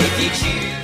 Ricky Chew.